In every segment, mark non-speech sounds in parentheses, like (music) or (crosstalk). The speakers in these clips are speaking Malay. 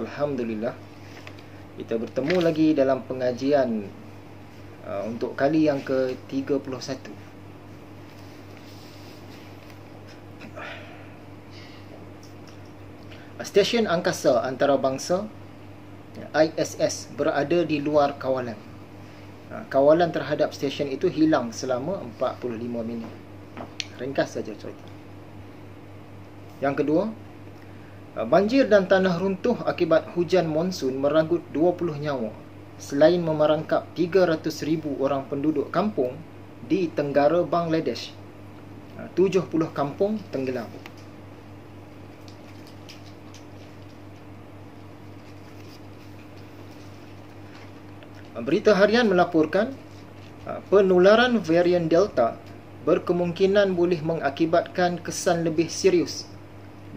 Alhamdulillah. Kita bertemu lagi dalam pengajian uh, Untuk kali yang ke-31 Stesen angkasa antarabangsa ISS berada di luar kawalan. Uh, Kawalan terhadap stesen itu hilang selama 45 minit. Ringkas saja cerita. Yang kedua banjir dan tanah runtuh akibat hujan monsun meranggut 20 nyawa selain memerangkap 300 ribu orang penduduk kampung di tenggara Bangladesh. 70 uh, kampung tenggelam. Uh, berita harian melaporkan penularan varian Delta berkemungkinan boleh mengakibatkan kesan lebih serius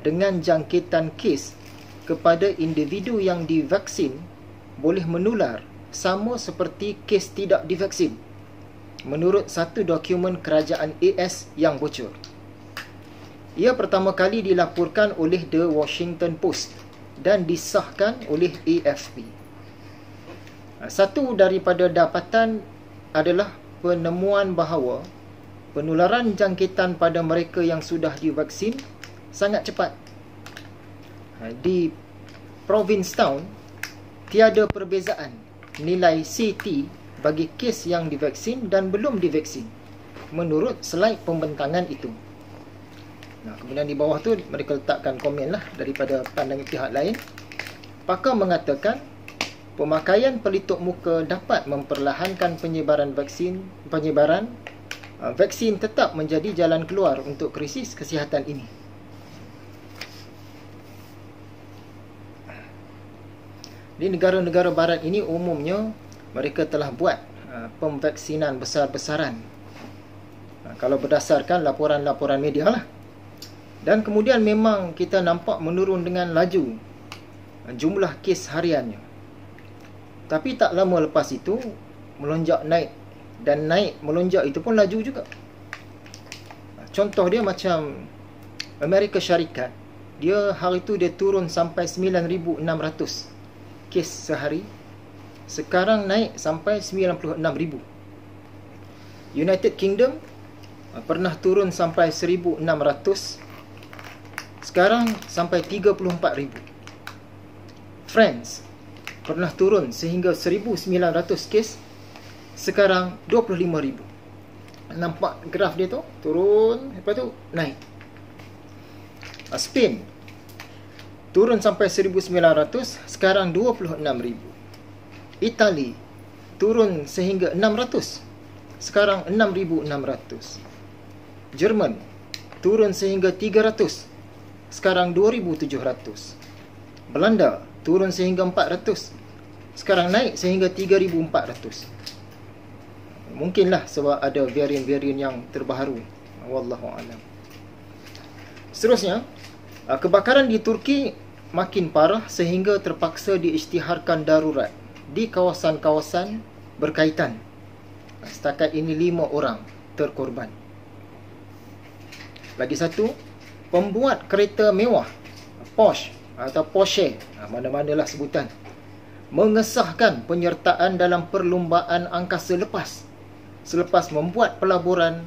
dengan jangkitan kes kepada individu yang divaksin boleh menular sama seperti kes tidak divaksin menurut satu dokumen kerajaan AS yang bocor. Ia pertama kali dilaporkan oleh The Washington Post dan disahkan oleh AFP. Satu daripada dapatan adalah penemuan bahawa penularan jangkitan pada mereka yang sudah divaksin sangat cepat. Ha, di Provincetown, tiada perbezaan nilai CT bagi kes yang divaksin dan belum divaksin menurut slide pembentangan itu. Nah, kemudian di bawah tu mereka letakkan komen lah daripada pandangan pihak lain. Pakar mengatakan pemakaian pelitup muka dapat memperlahankan penyebaran vaksin, penyebaran uh, vaksin tetap menjadi jalan keluar untuk krisis kesihatan ini. Di negara-negara barat ini umumnya mereka telah buat uh, pemvaksinan besar-besaran. Uh, kalau berdasarkan laporan-laporan media lah. Dan kemudian memang kita nampak menurun dengan laju uh, jumlah kes hariannya. Tapi tak lama lepas itu melonjak naik dan naik melonjak itu pun laju juga. Contoh dia macam Amerika Syarikat. Dia hari itu dia turun sampai 9600 kes sehari sekarang naik sampai 96,000 United Kingdom uh, pernah turun sampai 1,600 sekarang sampai 34,000 France pernah turun sehingga 1,900 kes sekarang 25,000 nampak graf dia tu turun lepas tu naik. Uh, Spain turun sampai 1900 sekarang 26000 Itali turun sehingga 600 sekarang 6600 Jerman turun sehingga 300 sekarang 2700 Belanda turun sehingga 400 sekarang naik sehingga 3400 mungkinlah sebab ada varian-varian yang terbaru. Wallahu alam. Seterusnya kebakaran di Turki makin parah sehingga terpaksa diisytiharkan darurat di kawasan-kawasan berkaitan. Setakat ini lima orang terkorban. Lagi satu, pembuat kereta mewah Porsche atau Porsche, ha, mana-manalah sebutan, mengesahkan penyertaan dalam perlumbaan angkasa lepas selepas membuat pelaburan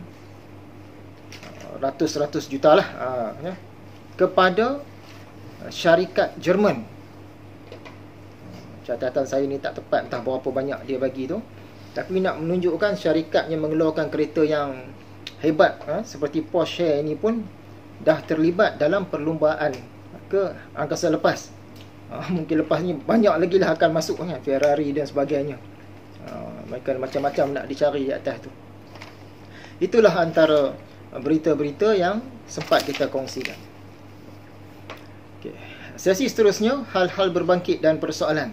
ha, ratus-ratus juta lah ha, ya, kepada syarikat Jerman. Catatan saya ni tak tepat entah berapa banyak dia bagi tu. Tapi nak menunjukkan syarikat yang mengeluarkan kereta yang hebat ha? seperti Porsche ini pun dah terlibat dalam perlumbaan ke angkasa lepas. Ha, (laughs) mungkin lepas ni banyak lagi lah akan masuk kan? Ferrari dan sebagainya. Ha, mereka macam-macam nak dicari di atas tu. Itulah antara berita-berita yang sempat kita kongsikan. Sesi seterusnya, hal-hal berbangkit dan persoalan.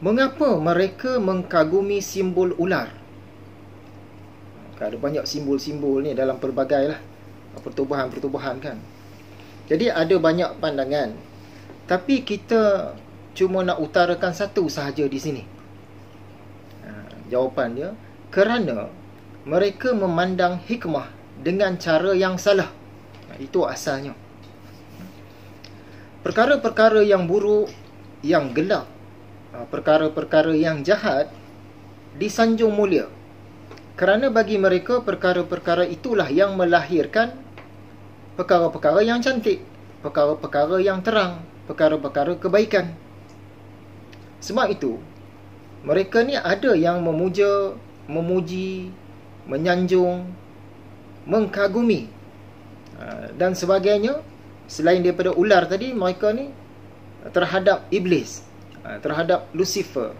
Mengapa mereka mengkagumi simbol ular? Ada banyak simbol-simbol ni dalam pelbagai lah. Pertubuhan-pertubuhan kan. Jadi ada banyak pandangan. Tapi kita cuma nak utarakan satu sahaja di sini. Ha, jawapan dia, kerana mereka memandang hikmah dengan cara yang salah. Ha, itu asalnya perkara-perkara yang buruk, yang gelap, ha, perkara-perkara yang jahat disanjung mulia. Kerana bagi mereka perkara-perkara itulah yang melahirkan perkara-perkara yang cantik, perkara-perkara yang terang, perkara-perkara kebaikan. Sebab itu, mereka ni ada yang memuja, memuji, menyanjung, mengkagumi ha, dan sebagainya selain daripada ular tadi mereka ni terhadap iblis ha, terhadap Lucifer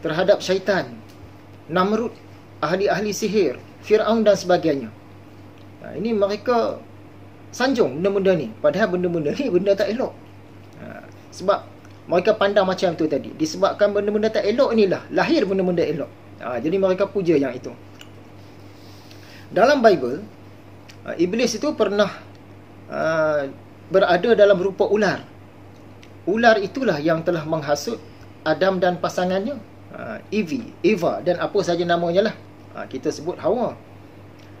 terhadap syaitan Namrud ahli-ahli sihir Fir'aun dan sebagainya. Ha, ini mereka sanjung benda-benda ni. Padahal benda-benda ni benda tak elok. Sebab mereka pandang macam tu tadi. Disebabkan benda-benda tak elok inilah lahir benda-benda elok. Jadi mereka puja yang itu. Dalam Bible iblis itu pernah uh, berada dalam rupa ular. Ular itulah yang telah menghasut Adam dan pasangannya, uh, Eve, Eva dan apa saja namanya lah. Uh, kita sebut Hawa.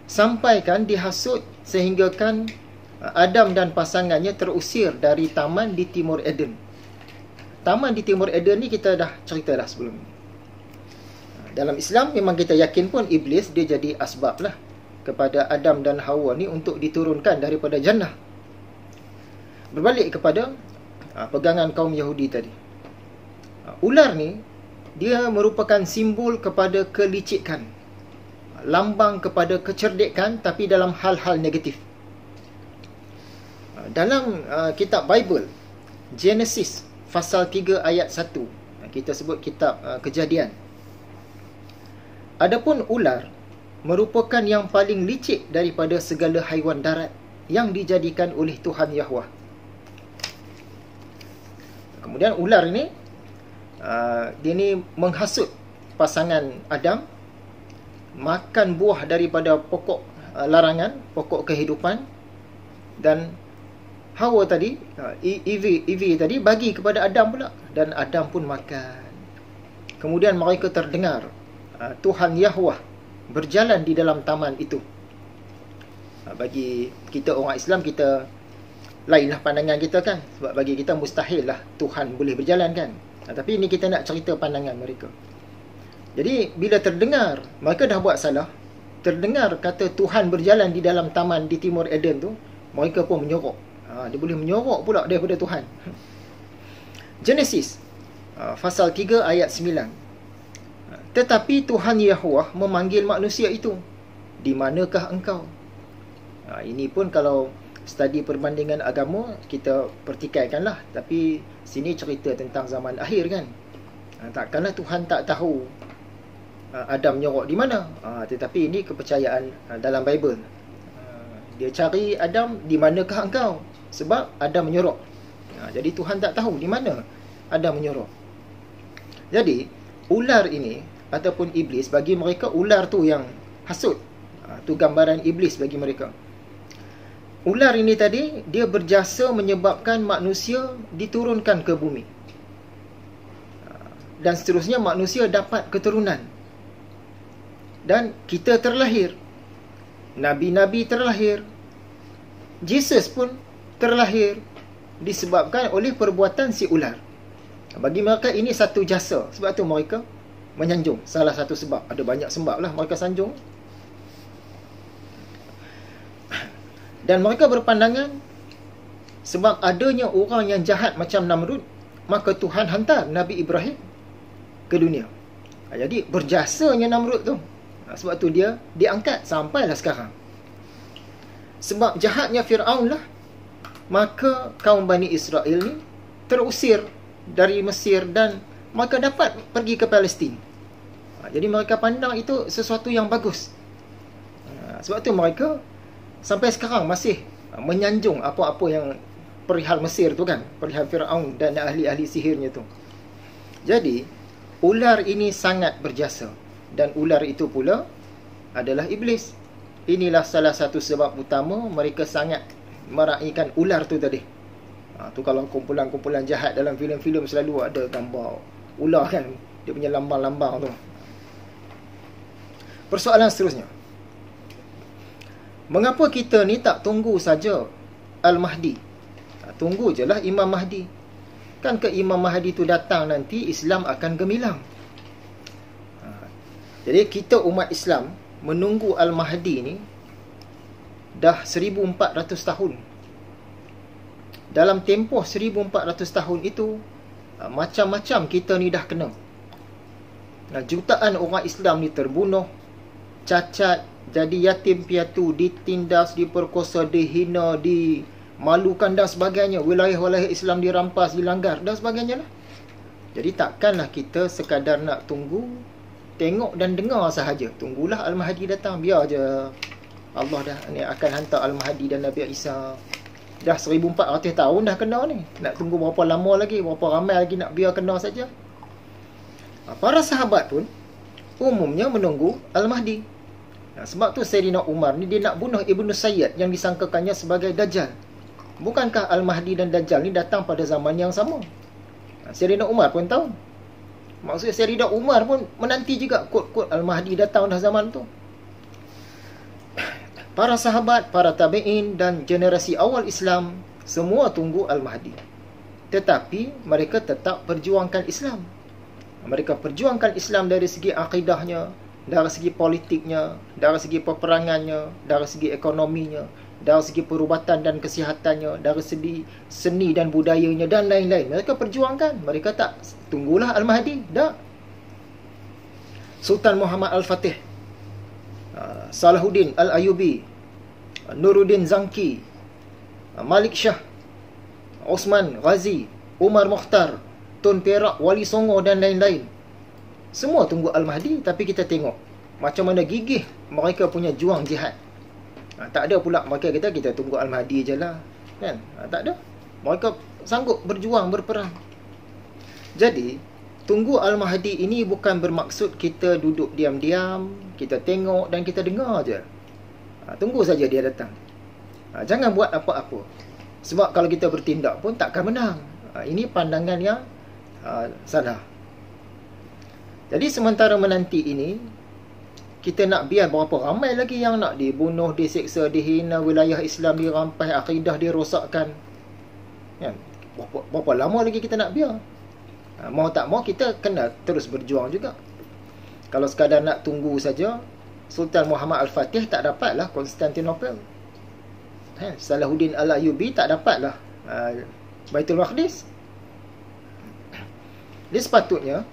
Sampaikan dihasut sehinggakan Adam dan pasangannya terusir dari taman di Timur Eden. Taman di Timur Eden ni kita dah cerita dah sebelum ni. Uh, dalam Islam memang kita yakin pun iblis dia jadi asbab lah kepada Adam dan Hawa ni untuk diturunkan daripada jannah. Berbalik kepada uh, pegangan kaum Yahudi tadi. Uh, ular ni dia merupakan simbol kepada kelicikan. Lambang kepada kecerdikan tapi dalam hal-hal negatif. Uh, dalam uh, kitab Bible Genesis pasal 3 ayat 1 kita sebut kitab uh, kejadian. Adapun ular merupakan yang paling licik daripada segala haiwan darat yang dijadikan oleh Tuhan Yahweh. Kemudian ular ini uh, dia ni menghasut pasangan Adam makan buah daripada pokok uh, larangan, pokok kehidupan dan Hawa tadi, uh, Eve, Eve tadi bagi kepada Adam pula dan Adam pun makan. Kemudian mereka terdengar Tuhan Yahweh berjalan di dalam taman itu. Ha, bagi kita orang Islam kita lainlah pandangan kita kan sebab bagi kita mustahil lah Tuhan boleh berjalan kan. Ha, tapi ini kita nak cerita pandangan mereka. Jadi bila terdengar mereka dah buat salah, terdengar kata Tuhan berjalan di dalam taman di timur Eden tu, mereka pun menyorok. Ha, dia boleh menyorok pula daripada Tuhan. (laughs) Genesis pasal 3 ayat 9. Tetapi Tuhan Yahweh memanggil manusia itu. Di manakah engkau? Ha, ini pun kalau studi perbandingan agama, kita pertikaikanlah. Tapi sini cerita tentang zaman akhir kan. Ha, takkanlah Tuhan tak tahu ha, Adam nyorok di mana. Ha, tetapi ini kepercayaan ha, dalam Bible. Ha, dia cari Adam, di manakah engkau? Sebab Adam menyorok. Ha, jadi Tuhan tak tahu di mana Adam menyorok. Jadi, ular ini ataupun iblis bagi mereka ular tu yang hasut ha, tu gambaran iblis bagi mereka ular ini tadi dia berjasa menyebabkan manusia diturunkan ke bumi. Dan seterusnya manusia dapat keturunan. Dan kita terlahir. Nabi-nabi terlahir. Jesus pun terlahir disebabkan oleh perbuatan si ular. Bagi mereka ini satu jasa. Sebab tu mereka menyanjung. Salah satu sebab. Ada banyak sebab lah mereka sanjung dan mereka berpandangan sebab adanya orang yang jahat macam Namrud maka Tuhan hantar Nabi Ibrahim ke dunia ha, jadi berjasanya Namrud tu ha, sebab tu dia diangkat sampailah sekarang sebab jahatnya Fir'aun lah maka kaum Bani Israel ni terusir dari Mesir dan maka dapat pergi ke Palestin. Ha, jadi mereka pandang itu sesuatu yang bagus. Sebab tu mereka sampai sekarang masih menyanjung apa-apa yang perihal Mesir tu kan, perihal Firaun dan ahli-ahli sihirnya tu. Jadi ular ini sangat berjasa dan ular itu pula adalah iblis. Inilah salah satu sebab utama mereka sangat meraihkan ular tu tadi. Ha, tu kalau kumpulan-kumpulan jahat dalam filem-filem selalu ada gambar ular kan dia punya lambang-lambang tu persoalan seterusnya mengapa kita ni tak tunggu saja Al-Mahdi tunggu je lah Imam Mahdi. Kan ke Imam Mahdi tu datang nanti, Islam akan gemilang. Ha. Jadi kita umat Islam menunggu Al-Mahdi ni dah 1400 tahun. Dalam tempoh 1400 tahun itu, ha, macam-macam kita ni dah kena. Nah, jutaan orang Islam ni terbunuh, cacat, jadi yatim piatu, ditindas, diperkosa, dihina, dimalukan dan sebagainya. Wilayah-wilayah Islam dirampas, dilanggar dan sebagainya lah. Jadi takkanlah kita sekadar nak tunggu, tengok dan dengar sahaja. Tunggulah Al-Mahdi datang, biar je Allah dah ni akan hantar Al-Mahdi dan Nabi Isa. Dah 1400 tahun dah kena ni. Nak tunggu berapa lama lagi, berapa ramai lagi nak biar kena saja. Para sahabat pun umumnya menunggu Al-Mahdi. Sebab tu Sayyidina Umar ni dia nak bunuh Ibnu Sayyid yang disangkakannya sebagai Dajjal. Bukankah Al-Mahdi dan Dajjal ni datang pada zaman yang sama? Sayyidina Umar pun tahu. Maksudnya Sayyidina Umar pun menanti juga kod-kod Al-Mahdi datang dah zaman tu. Para sahabat, para tabi'in dan generasi awal Islam semua tunggu Al-Mahdi. Tetapi mereka tetap perjuangkan Islam. Mereka perjuangkan Islam dari segi akidahnya, dari segi politiknya, dari segi peperangannya, dari segi ekonominya, dari segi perubatan dan kesihatannya, dari segi seni dan budayanya dan lain-lain. Mereka perjuangkan. Mereka tak tunggulah Al-Mahdi. Tak. Sultan Muhammad Al-Fatih, uh, Salahuddin Al-Ayubi, uh, Nuruddin Zanki, uh, Malik Shah, Osman Ghazi, Umar Mukhtar, Tun Perak, Wali Songo dan lain-lain. Semua tunggu Al-Mahdi tapi kita tengok macam mana gigih mereka punya juang jihad. Ha, tak ada pula mereka kata kita tunggu Al-Mahdi je lah. Kan? Ha, tak ada. Mereka sanggup berjuang, berperang. Jadi, tunggu Al-Mahdi ini bukan bermaksud kita duduk diam-diam, kita tengok dan kita dengar je. Ha, tunggu saja dia datang. Ha, jangan buat apa-apa. Sebab kalau kita bertindak pun takkan menang. Ha, ini pandangan yang uh, salah. Jadi sementara menanti ini kita nak biar berapa ramai lagi yang nak dibunuh, diseksa, dihina, wilayah Islam dirampas, akidah dirosakkan. Kan? Berapa, berapa lama lagi kita nak biar? Ha, mau tak mau kita kena terus berjuang juga. Kalau sekadar nak tunggu saja, Sultan Muhammad Al-Fatih tak dapatlah Konstantinopel. Ha, Salahuddin Al-Ayubi tak dapatlah uh, Baitul Maqdis. Dia sepatutnya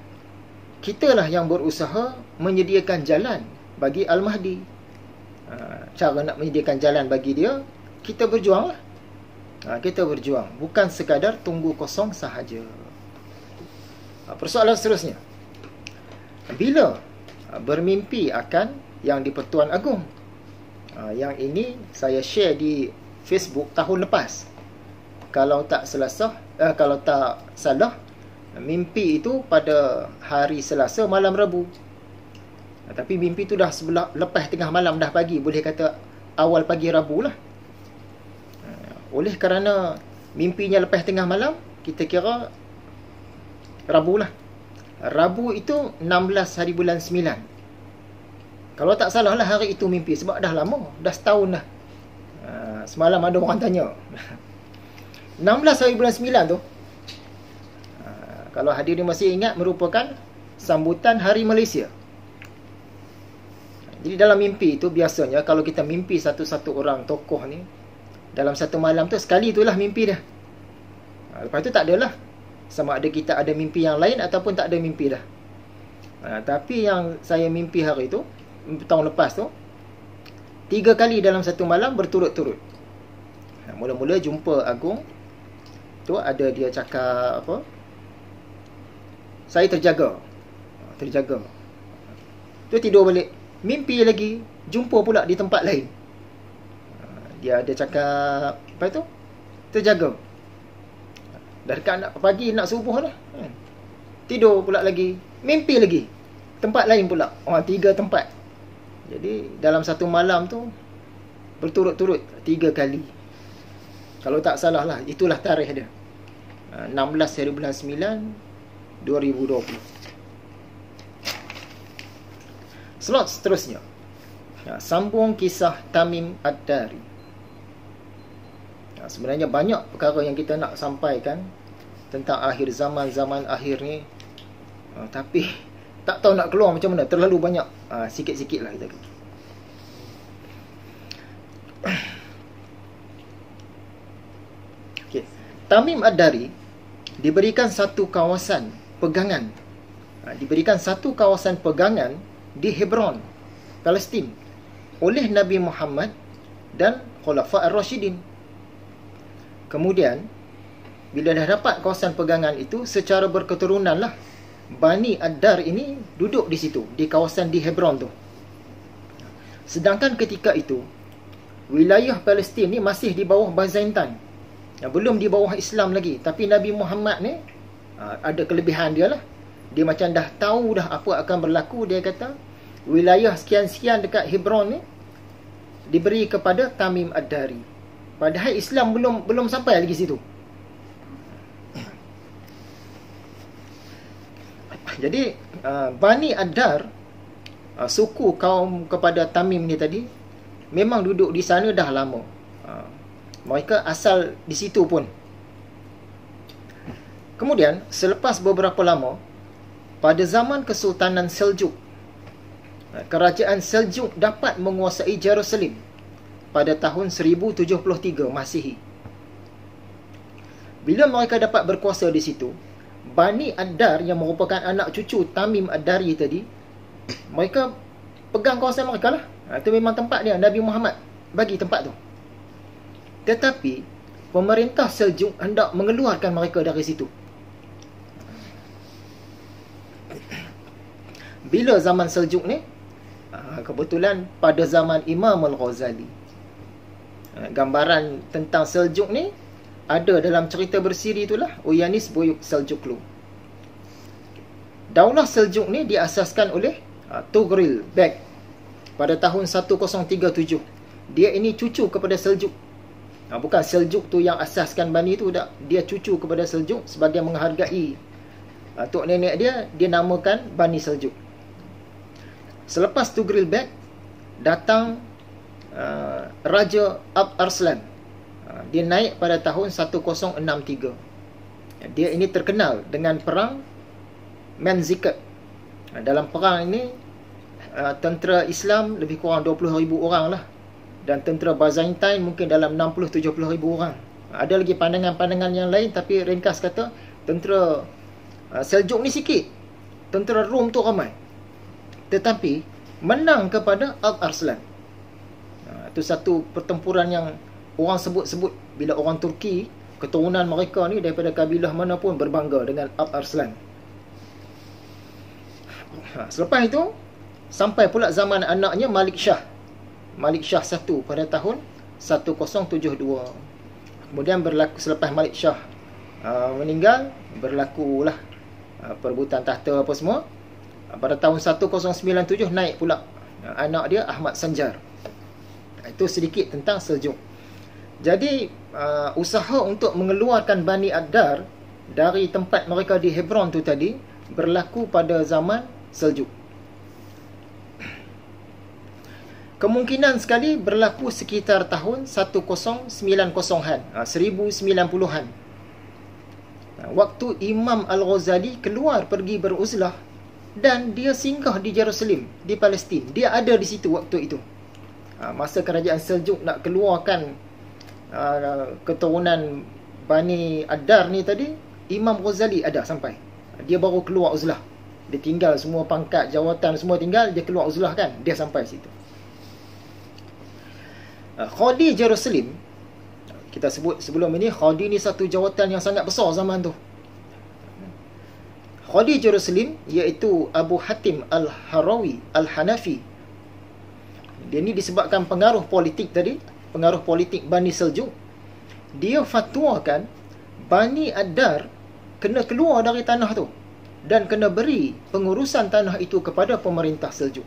kita lah yang berusaha menyediakan jalan bagi Al-Mahdi. Ha, cara nak menyediakan jalan bagi dia, kita berjuang lah. Ha, kita berjuang. Bukan sekadar tunggu kosong sahaja. Ha, persoalan seterusnya. Bila bermimpi akan yang di Pertuan Agong? Yang ini saya share di Facebook tahun lepas. Kalau tak selesai, eh, kalau tak salah, mimpi itu pada hari Selasa malam Rabu. Tapi mimpi itu dah sebelah lepas tengah malam dah pagi, boleh kata awal pagi Rabu lah. Oleh kerana mimpinya lepas tengah malam, kita kira Rabu lah. Rabu itu 16 hari bulan 9. Kalau tak salah lah hari itu mimpi sebab dah lama, dah setahun dah. Semalam ada orang tanya. (laughs) 16 hari bulan 9 tu, kalau hadirin masih ingat merupakan sambutan Hari Malaysia. Jadi dalam mimpi itu biasanya kalau kita mimpi satu-satu orang tokoh ni dalam satu malam tu sekali itulah mimpi dia. Ha, lepas tu tak adalah sama ada kita ada mimpi yang lain ataupun tak ada mimpi dah. Ha, tapi yang saya mimpi hari itu tahun lepas tu tiga kali dalam satu malam berturut-turut. Ha, mula-mula jumpa Agung tu ada dia cakap apa? Saya terjaga. Terjaga. Tu tidur balik. Mimpi lagi. Jumpa pula di tempat lain. Dia ada cakap. Apa itu? Terjaga. Dah dekat nak pagi nak subuh lah. Kan? Tidur pula lagi. Mimpi lagi. Tempat lain pula. Oh, tiga tempat. Jadi dalam satu malam tu. Berturut-turut. Tiga kali. Kalau tak salah lah. Itulah tarikh dia. 16 hari bulan 9 2020. Slot seterusnya. Ya, sambung kisah Tamim Ad-Dari. Ha, sebenarnya banyak perkara yang kita nak sampaikan tentang akhir zaman zaman akhir ni. Ha, tapi tak tahu nak keluar macam mana. Terlalu banyak. Ha, sikit-sikit lah kita. Okay. Tamim Ad-Dari diberikan satu kawasan pegangan. Ha, diberikan satu kawasan pegangan di Hebron, Palestin oleh Nabi Muhammad dan Khulafa Ar-Rashidin. Kemudian bila dah dapat kawasan pegangan itu secara berketurunan lah Bani Ad-Dar ini duduk di situ di kawasan di Hebron tu. Sedangkan ketika itu wilayah Palestin ni masih di bawah Byzantine. Ya, belum di bawah Islam lagi. Tapi Nabi Muhammad ni ha, ada kelebihan dia lah. Dia macam dah tahu dah apa akan berlaku. Dia kata wilayah sekian-sekian dekat Hebron ni diberi kepada Tamim Ad-Dari. Padahal Islam belum belum sampai lagi situ. (coughs) Jadi uh, Bani Ad-Dar uh, suku kaum kepada Tamim ni tadi memang duduk di sana dah lama. Mereka asal di situ pun. Kemudian selepas beberapa lama pada zaman Kesultanan Seljuk kerajaan Seljuk dapat menguasai Jerusalem pada tahun 1073 Masihi. Bila mereka dapat berkuasa di situ, Bani Ad-Dar yang merupakan anak cucu Tamim Ad-Dari tadi, mereka pegang kawasan mereka lah. Ha, itu memang tempat dia. Nabi Muhammad bagi tempat tu. Tetapi, pemerintah Seljuk hendak mengeluarkan mereka dari situ. Bila zaman Seljuk ni, Ha, kebetulan pada zaman Imam Al-Ghazali. Ha, gambaran tentang Seljuk ni ada dalam cerita bersiri itulah Uyanis Buyuk Seljuklu. Daulah Seljuk ni diasaskan oleh uh, Tughril Beg pada tahun 1037. Dia ini cucu kepada Seljuk. Bukan Seljuk tu yang asaskan Bani tu tak. Dia cucu kepada Seljuk sebagai menghargai tok nenek dia dia namakan Bani Seljuk. Selepas Tugril Beg datang uh, Raja Ab Arslan. Uh, dia naik pada tahun 1063. Dia ini terkenal dengan perang Manzikat. Uh, dalam perang ini uh, tentera Islam lebih kurang 20,000 orang lah. Dan tentera Byzantine mungkin dalam 60-70,000 orang. Uh, ada lagi pandangan-pandangan yang lain tapi ringkas kata tentera uh, Seljuk ni sikit. Tentera Rom tu ramai tetapi menang kepada Al-Arslan. Ha, itu satu pertempuran yang orang sebut-sebut bila orang Turki, keturunan mereka ni daripada kabilah mana pun berbangga dengan Al-Arslan. Ha, selepas itu, sampai pula zaman anaknya Malik Shah. Malik Shah I pada tahun 1072. Kemudian berlaku selepas Malik Shah uh, meninggal, berlakulah perebutan tahta apa semua pada tahun 1097 naik pula anak dia Ahmad Sanjar. Itu sedikit tentang Seljuk. Jadi uh, usaha untuk mengeluarkan Bani Ad-Dar dari tempat mereka di Hebron tu tadi berlaku pada zaman Seljuk. Kemungkinan sekali berlaku sekitar tahun 1090-an 1090-an waktu Imam Al-Ghazali keluar pergi beruzlah dan dia singgah di Jerusalem di Palestin. Dia ada di situ waktu itu. Ha, masa kerajaan Seljuk nak keluarkan uh, keturunan Bani Adar ni tadi Imam Ghazali ada sampai. Dia baru keluar uzlah. Dia tinggal semua pangkat jawatan semua tinggal dia keluar uzlah kan? Dia sampai situ. Uh, Khadi Jerusalem kita sebut sebelum ini Khadi ni satu jawatan yang sangat besar zaman tu Khadi Jerusalem iaitu Abu Hatim Al-Harawi Al-Hanafi. Dia ni disebabkan pengaruh politik tadi, pengaruh politik Bani Seljuk. Dia fatwakan Bani Adar kena keluar dari tanah tu dan kena beri pengurusan tanah itu kepada pemerintah Seljuk.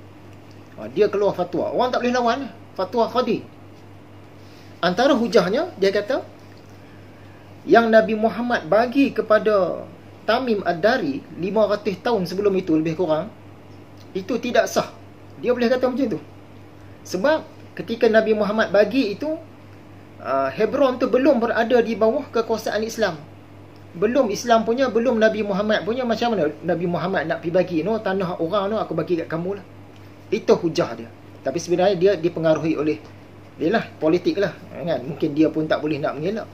Ha, dia keluar fatwa. Orang tak boleh lawan fatwa Khadi. Antara hujahnya dia kata yang Nabi Muhammad bagi kepada Tamim Ad-Dari 500 tahun sebelum itu lebih kurang itu tidak sah. Dia boleh kata macam tu. Sebab ketika Nabi Muhammad bagi itu uh, Hebron tu belum berada di bawah kekuasaan Islam. Belum Islam punya, belum Nabi Muhammad punya macam mana Nabi Muhammad nak pergi bagi no tanah orang tu aku bagi kat kamu lah. Itu hujah dia. Tapi sebenarnya dia dipengaruhi oleh dia lah politik lah kan mungkin dia pun tak boleh nak mengelak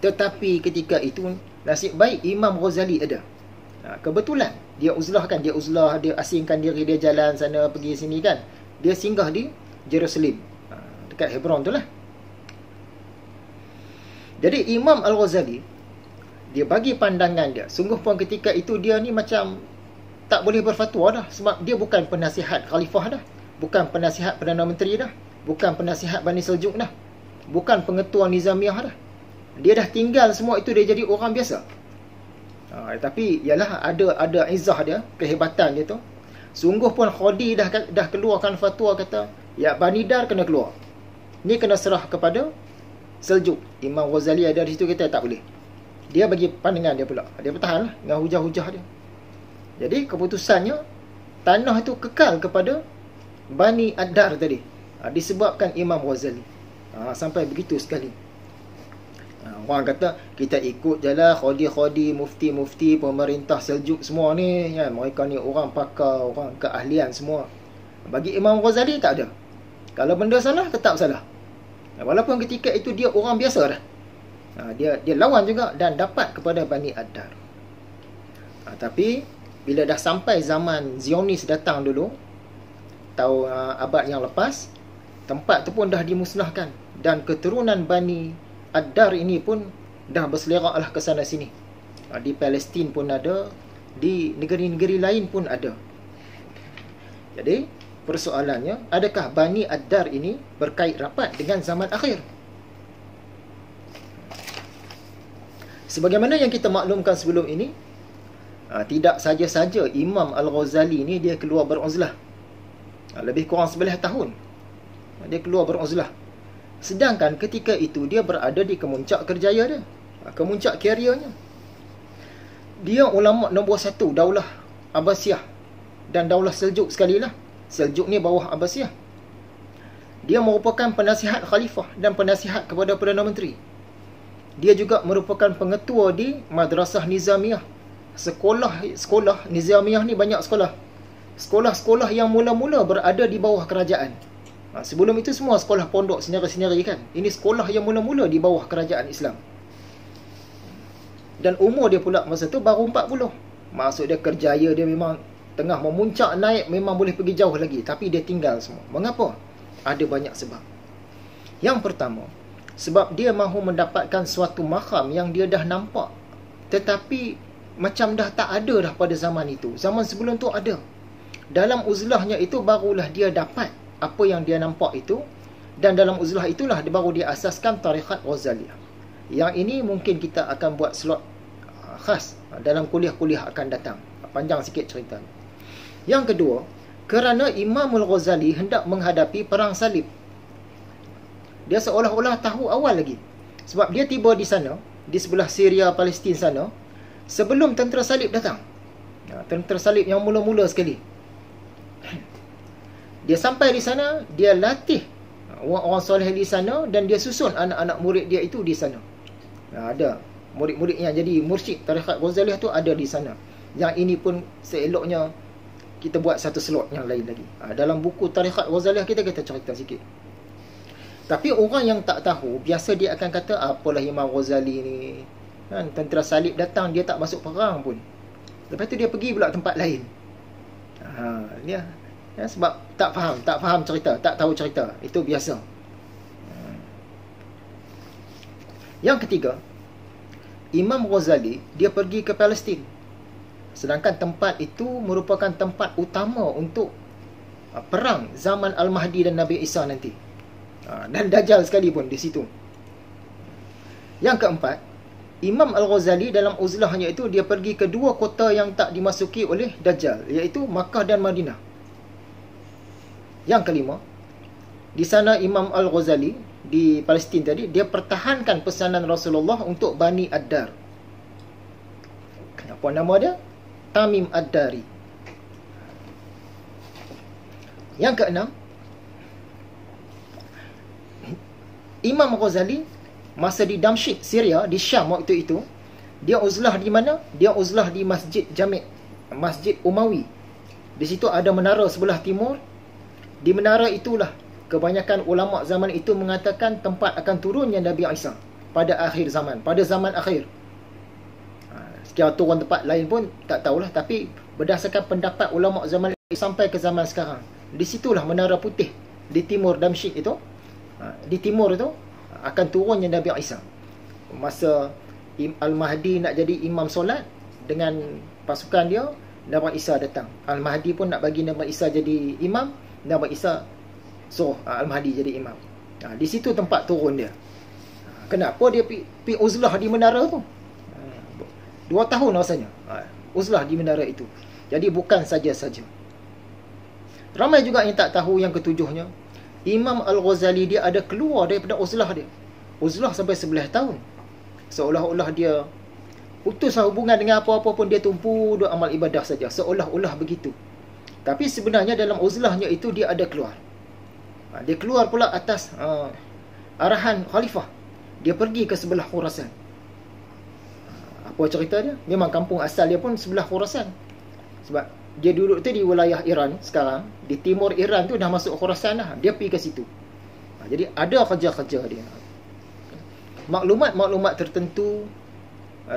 tetapi ketika itu nasib baik Imam Ghazali ada. Ha, kebetulan dia uzlahkan dia uzlah dia asingkan diri dia jalan sana pergi sini kan. Dia singgah di Jerusalem. Ha, dekat Hebron tu lah. Jadi Imam Al-Ghazali dia bagi pandangan dia. Sungguh pun ketika itu dia ni macam tak boleh berfatwa dah. Sebab dia bukan penasihat khalifah dah. Bukan penasihat Perdana Menteri dah. Bukan penasihat Bani Seljuk dah. Bukan pengetua Nizamiyah dah. Dia dah tinggal semua itu dia jadi orang biasa. Ha, tapi ialah ada ada izah dia, kehebatan dia tu. Sungguh pun Khodi dah dah keluarkan fatwa kata, ya Bani Dar kena keluar. Ni kena serah kepada Seljuk. Imam Ghazali ada di situ kata tak boleh. Dia bagi pandangan dia pula. Dia bertahan lah dengan hujah-hujah dia. Jadi keputusannya tanah itu kekal kepada Bani Ad-Dar tadi ha, disebabkan Imam Ghazali. Ha, sampai begitu sekali. Ha, orang kata kita ikut jelah khodi-khodi, mufti-mufti, pemerintah Seljuk semua ni, ya, mereka ni orang pakar, orang keahlian semua. Bagi Imam Ghazali tak ada. Kalau benda salah tetap salah. Ha, walaupun ketika itu dia orang biasa dah. Ha, dia dia lawan juga dan dapat kepada Bani Ad-Dar. Ha, tapi bila dah sampai zaman Zionis datang dulu tahun abad yang lepas tempat tu pun dah dimusnahkan dan keturunan Bani Ad-Dar ini pun dah berselerak lah ke sana sini. Ha, di Palestin pun ada di negeri-negeri lain pun ada. Jadi persoalannya adakah Bani Ad-Dar ini berkait rapat dengan zaman akhir? Sebagaimana yang kita maklumkan sebelum ini ha, tidak saja-saja Imam Al-Ghazali ni dia keluar beruzlah ha, lebih kurang sebelah tahun. Dia keluar beruzlah sedangkan ketika itu dia berada di kemuncak kerjaya dia. Ha, kemuncak karirnya dia ulama nombor satu daulah Abbasiyah. Dan daulah Seljuk sekali lah Seljuk ni bawah Abbasiyah. Dia merupakan penasihat khalifah dan penasihat kepada Perdana Menteri. Dia juga merupakan pengetua di Madrasah Nizamiyah. Sekolah sekolah Nizamiyah ni banyak sekolah. Sekolah-sekolah yang mula-mula berada di bawah kerajaan Ha, sebelum itu semua sekolah pondok sendiri-sendiri kan. Ini sekolah yang mula-mula di bawah kerajaan Islam. Dan umur dia pula masa tu baru 40. Maksud dia kerjaya dia memang tengah memuncak naik memang boleh pergi jauh lagi. Tapi dia tinggal semua. Mengapa? Ada banyak sebab. Yang pertama, sebab dia mahu mendapatkan suatu makam yang dia dah nampak. Tetapi macam dah tak ada dah pada zaman itu. Zaman sebelum tu ada. Dalam uzlahnya itu barulah dia dapat apa yang dia nampak itu dan dalam uzlah itulah dia baru dia asaskan tarikat Ghazaliyah. Yang ini mungkin kita akan buat slot uh, khas dalam kuliah-kuliah akan datang. Panjang sikit cerita. Yang kedua, kerana Imam Al-Ghazali hendak menghadapi perang salib. Dia seolah-olah tahu awal lagi. Sebab dia tiba di sana, di sebelah Syria, Palestin sana, sebelum tentera salib datang. Tentera salib yang mula-mula sekali. Dia sampai di sana, dia latih orang-orang soleh di sana dan dia susun anak-anak murid dia itu di sana. Ha, ada murid-murid yang jadi mursyid tarikat Ghazaliyah tu ada di sana. Yang ini pun seeloknya kita buat satu slot yang lain lagi. Ha, dalam buku tarikat Ghazaliyah kita kita cerita sikit. Tapi orang yang tak tahu, biasa dia akan kata apalah Imam Ghazali ni. Kan tentera salib datang dia tak masuk perang pun. Lepas tu dia pergi pula tempat lain. Ha, dia ya, sebab tak faham tak faham cerita tak tahu cerita. Itu biasa. Yang ketiga Imam Ghazali dia pergi ke Palestin. Sedangkan tempat itu merupakan tempat utama untuk uh, perang zaman Al-Mahdi dan Nabi Isa nanti. Uh, dan Dajjal sekalipun di situ. Yang keempat Imam Al-Ghazali dalam uzlahnya itu dia pergi ke dua kota yang tak dimasuki oleh Dajjal iaitu Makkah dan Madinah yang kelima, di sana Imam Al-Ghazali di Palestin tadi dia pertahankan pesanan Rasulullah untuk Bani Ad-Dar. Apa nama dia? Tamim Ad-Dari. Yang keenam, Imam Ghazali masa di Damsyik, Syria, di Syam waktu itu, dia uzlah di mana? Dia uzlah di Masjid Jami' Masjid Umawi. Di situ ada menara sebelah timur. Di menara itulah kebanyakan ulama zaman itu mengatakan tempat akan turunnya Nabi Isa pada akhir zaman, pada zaman akhir. Ha, sekian turun tempat lain pun tak tahulah tapi berdasarkan pendapat ulama zaman sampai ke zaman sekarang. Di situlah menara putih di timur Damsyik itu. Ha, di timur itu akan turunnya Nabi Isa. Masa Al-Mahdi nak jadi imam solat dengan pasukan dia, Nabi Isa datang. Al-Mahdi pun nak bagi Nabi Isa jadi imam, Nabi Isa suruh Al-Mahdi jadi imam. Ha, di situ tempat turun dia. Kenapa dia pi uzlah di menara tu? Dua tahun rasanya. Ha, uzlah di menara itu. Jadi bukan saja-saja. Ramai juga yang tak tahu yang ketujuhnya. Imam Al-Ghazali dia ada keluar daripada uzlah dia. Uzlah sampai sebelah tahun. Seolah-olah dia putus hubungan dengan apa-apa pun dia tumpu duk amal ibadah saja. Seolah-olah begitu. Tapi sebenarnya dalam uzlahnya itu dia ada keluar. Ha, dia keluar pula atas uh, arahan khalifah. Dia pergi ke sebelah Khurasan. Ha, apa cerita dia? Memang kampung asal dia pun sebelah Khurasan. Sebab dia duduk tu di wilayah Iran sekarang. Di timur Iran tu dah masuk Khurasan dah. Dia pergi ke situ. Jadi ada kerja-kerja dia. Maklumat-maklumat tertentu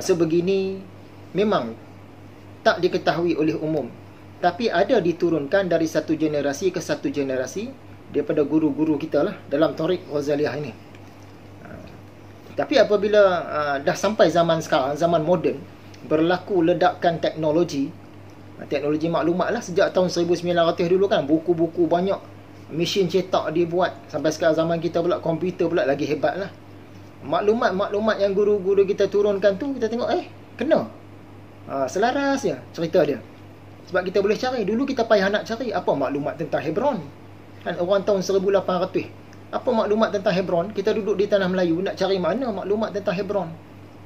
sebegini memang tak diketahui oleh umum tapi ada diturunkan dari satu generasi ke satu generasi daripada guru-guru kita lah dalam Tariq Ghazaliyah ini. Ha. Tapi apabila uh, dah sampai zaman sekarang, zaman moden, berlaku ledakan teknologi, ha, teknologi maklumat lah sejak tahun 1900 dulu kan, buku-buku banyak, mesin cetak dibuat, sampai sekarang zaman kita pula, komputer pula lagi hebat lah. Maklumat-maklumat yang guru-guru kita turunkan tu, kita tengok, eh, kena. Ha, selaras ya cerita dia. Sebab kita boleh cari. Dulu kita payah nak cari apa maklumat tentang Hebron. Kan orang tahun 1800. Apa maklumat tentang Hebron? Kita duduk di tanah Melayu nak cari mana maklumat tentang Hebron.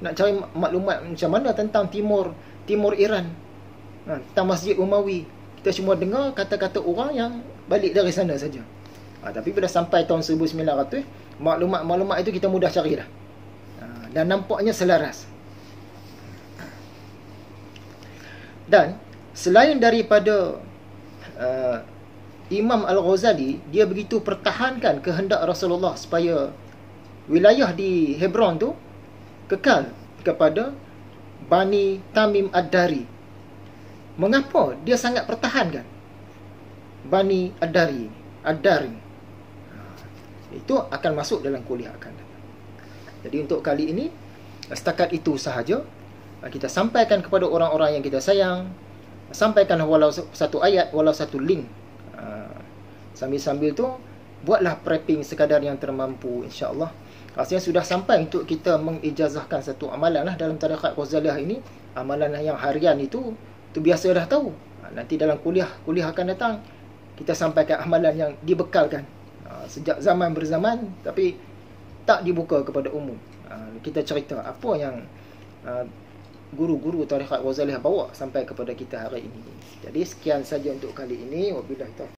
Nak cari maklumat macam mana tentang timur timur Iran. Ha, tentang Masjid Umawi. Kita cuma dengar kata-kata orang yang balik dari sana saja. Ha, tapi bila sampai tahun 1900, maklumat-maklumat itu kita mudah cari dah. Ha, dan nampaknya selaras. Dan selain daripada uh, Imam Al-Ghazali dia begitu pertahankan kehendak Rasulullah supaya wilayah di Hebron tu kekal kepada Bani Tamim Ad-Dari. Mengapa dia sangat pertahankan Bani Ad-Dari? Ad-Dari. Itu akan masuk dalam kuliah akan. Jadi untuk kali ini setakat itu sahaja kita sampaikan kepada orang-orang yang kita sayang sampaikan walau satu ayat walau satu link. Ha, sambil-sambil tu buatlah prepping sekadar yang termampu insya-Allah. Rasanya sudah sampai untuk kita mengijazahkan satu amalan lah dalam tarekat Ghazaliyah ini. Amalan yang harian itu tu biasa dah tahu. Ha, nanti dalam kuliah kuliah akan datang kita sampaikan amalan yang dibekalkan. Ha, sejak zaman berzaman tapi tak dibuka kepada umum. Kita cerita apa yang guru-guru tarikat Wazalih bawa sampai kepada kita hari ini. Jadi sekian saja untuk kali ini. Wabillahi taufiq.